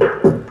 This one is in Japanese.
you